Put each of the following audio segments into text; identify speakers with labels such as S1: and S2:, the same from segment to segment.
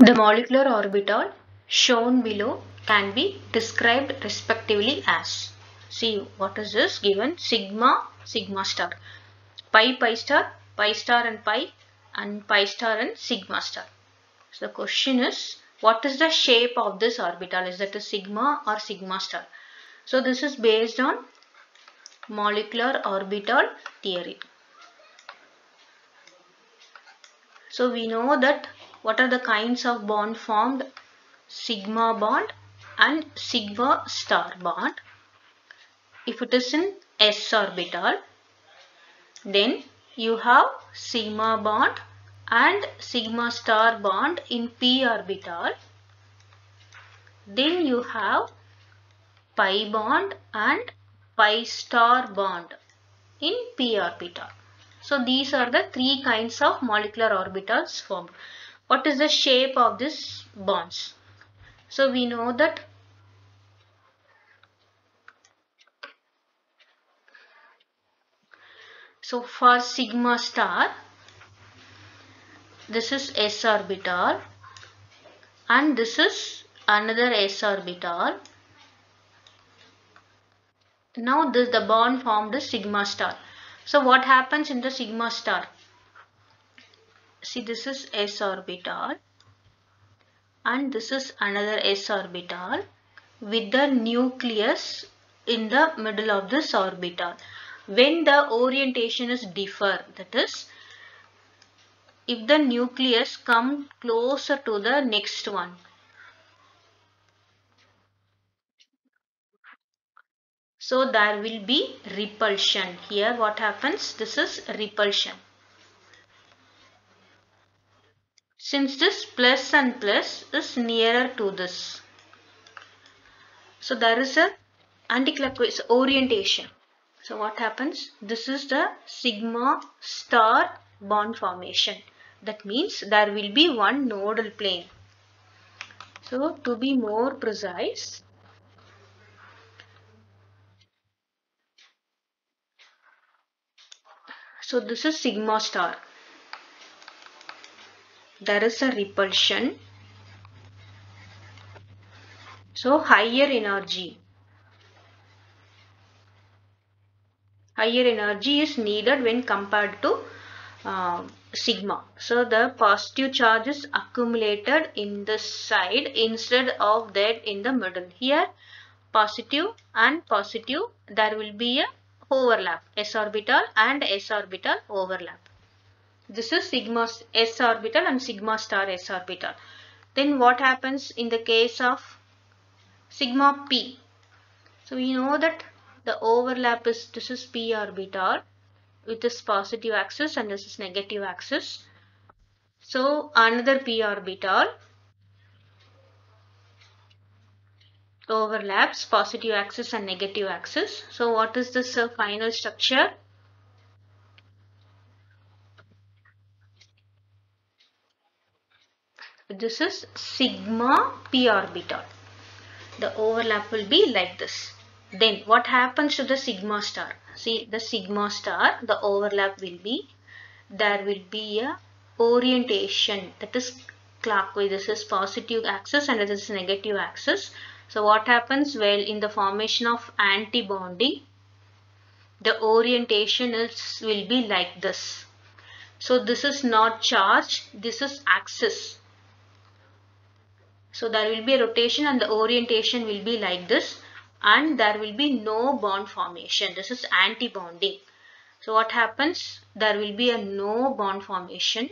S1: The molecular orbital shown below can be described respectively as see what is this given? Sigma sigma star. Pi pi star pi star and pi and pi star and sigma star. So the question is what is the shape of this orbital? Is that a sigma or sigma star? So this is based on molecular orbital theory. So we know that what are the kinds of bond formed? Sigma bond and sigma star bond. If it is in s orbital then you have sigma bond and sigma star bond in p orbital. Then you have pi bond and pi star bond in p orbital. So these are the three kinds of molecular orbitals formed what is the shape of these bonds? So we know that so for sigma star this is s orbital and this is another s orbital. Now this the bond formed is sigma star. So what happens in the sigma star see this is s orbital and this is another s orbital with the nucleus in the middle of this orbital. When the orientation is differ that is if the nucleus come closer to the next one. So there will be repulsion. Here what happens? This is repulsion since this plus and plus is nearer to this. So there is a anticlockwise orientation. So what happens? This is the sigma star bond formation. That means there will be one nodal plane. So to be more precise so this is sigma star there is a repulsion. So higher energy. Higher energy is needed when compared to uh, sigma. So the positive charge is accumulated in this side instead of that in the middle. Here positive and positive there will be a overlap s orbital and s orbital overlap this is sigma s orbital and sigma star s orbital. Then what happens in the case of sigma p? So we know that the overlap is this is p orbital with this positive axis and this is negative axis. So another p orbital overlaps positive axis and negative axis. So what is this uh, final structure this is sigma p orbital. The overlap will be like this. Then what happens to the sigma star? See the sigma star the overlap will be there will be a orientation that is clockwise. This is positive axis and this is negative axis. So what happens? Well in the formation of antibonding the orientation is will be like this. So this is not charge this is axis so there will be a rotation and the orientation will be like this and there will be no bond formation. This is anti-bonding. So what happens? There will be a no bond formation.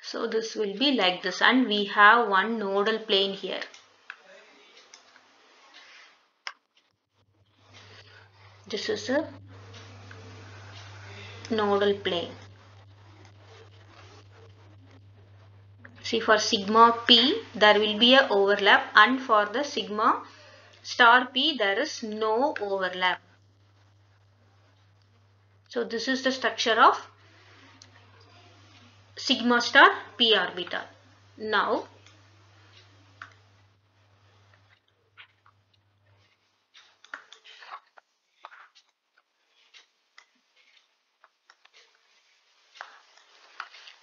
S1: So this will be like this and we have one nodal plane here. This is a nodal plane. See for sigma p there will be a overlap and for the sigma star p there is no overlap. So this is the structure of sigma star p orbital. Now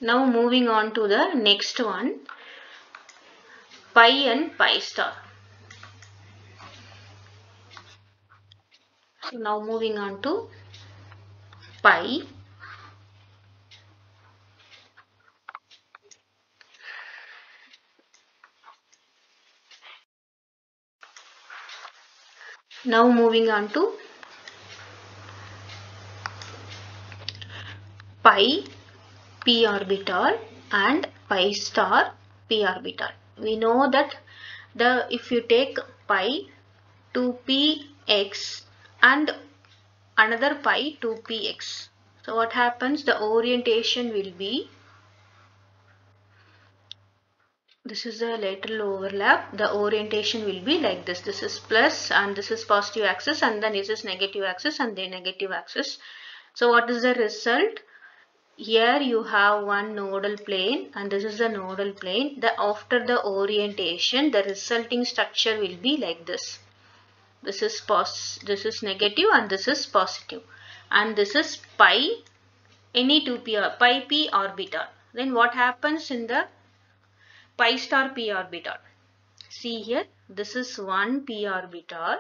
S1: Now moving on to the next one. Pi and pi star. So now moving on to pi. Now moving on to pi p orbital and pi star p orbital. We know that the if you take pi 2px and another pi 2px. So what happens? The orientation will be this is a lateral overlap the orientation will be like this this is plus and this is positive axis and then this is negative axis and then negative axis so what is the result here you have one nodal plane and this is the nodal plane. The after the orientation the resulting structure will be like this. This is pos this is negative and this is positive. And this is pi any 2p or pi p orbital. Then what happens in the pi star p orbital. See here, this is one p orbital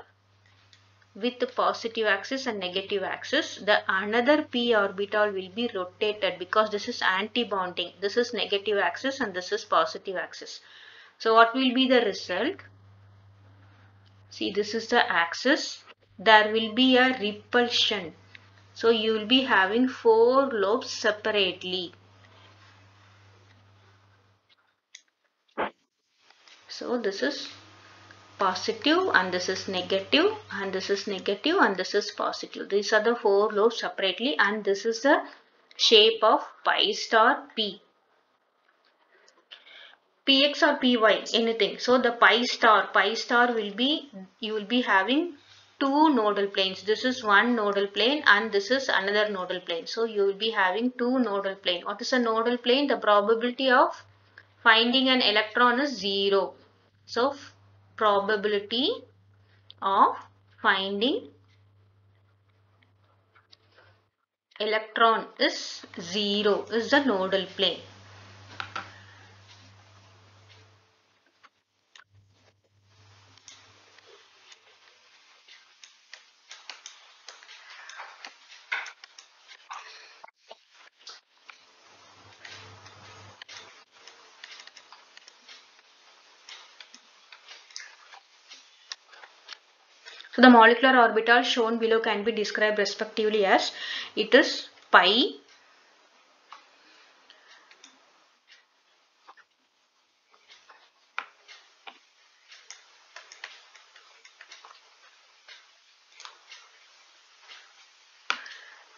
S1: with the positive axis and negative axis. The another p orbital will be rotated because this is anti-bonding. This is negative axis and this is positive axis. So what will be the result? See this is the axis. There will be a repulsion. So you will be having four lobes separately. So this is positive and this is negative and this is negative and this is positive. These are the four lobes separately and this is the shape of pi star p. px or py anything. So the pi star, pi star will be, you will be having two nodal planes. This is one nodal plane and this is another nodal plane. So you will be having two nodal plane. What is a nodal plane? The probability of finding an electron is 0. So probability of finding electron is 0 is the nodal plane. The molecular orbital shown below can be described respectively as it is pi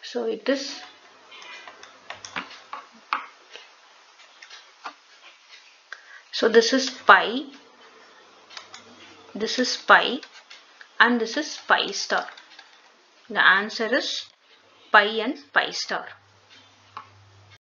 S1: So it is So this is pi this is pi and this is pi star. The answer is pi and pi star.